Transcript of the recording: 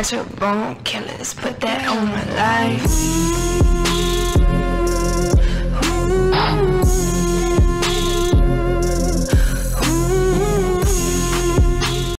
Natural bone killers, put that on my life.